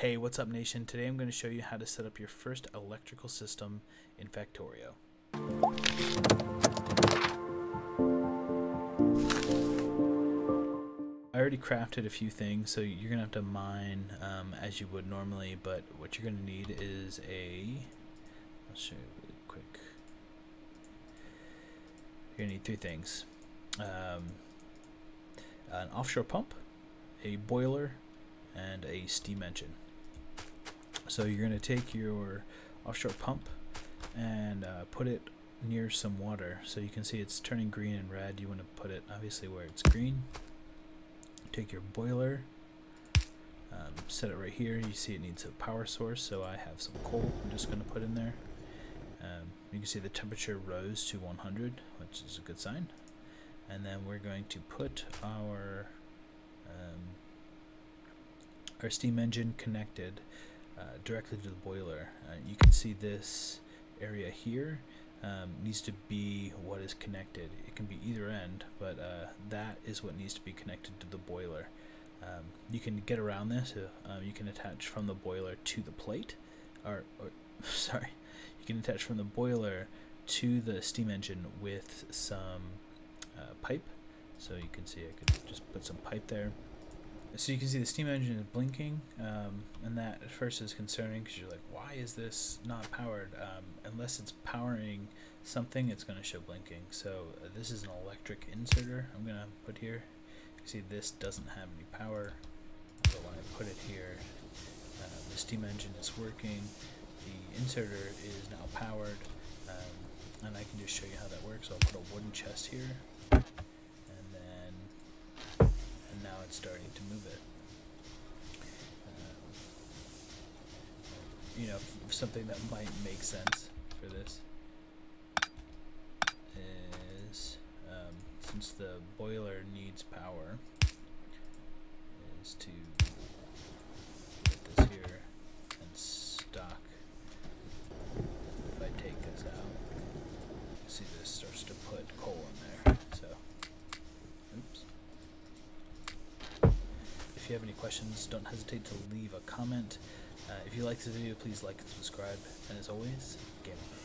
Hey, what's up nation? Today I'm going to show you how to set up your first electrical system in Factorio. I already crafted a few things, so you're going to have to mine um, as you would normally, but what you're going to need is a... I'll show you really quick. You're going to need three things. Um, an offshore pump, a boiler, and a steam engine. So you're going to take your offshore pump and uh, put it near some water. So you can see it's turning green and red. You want to put it obviously where it's green. Take your boiler, um, set it right here. You see it needs a power source, so I have some coal I'm just going to put in there. Um, you can see the temperature rose to 100, which is a good sign. And then we're going to put our um, our steam engine connected uh, directly to the boiler. Uh, you can see this area here um, needs to be what is connected. It can be either end, but uh, that is what needs to be connected to the boiler. Um, you can get around this. Uh, um, you can attach from the boiler to the plate, or, or sorry, you can attach from the boiler to the steam engine with some uh, pipe. So you can see I could just put some pipe there so you can see the steam engine is blinking, um, and that at first is concerning because you're like, why is this not powered? Um, unless it's powering something, it's going to show blinking. So uh, this is an electric inserter I'm going to put here. You see this doesn't have any power, so when I put it here, uh, the steam engine is working, the inserter is now powered, um, and I can just show you how that works. I'll put a wooden chest here, starting to move it. Um, you know, something that might make sense for this is um, since the boiler needs power, is to put this here and stock. If I take this out, see this starts to put coal in there. You have any questions, don't hesitate to leave a comment. Uh, if you like this video, please like and subscribe. And as always, game on.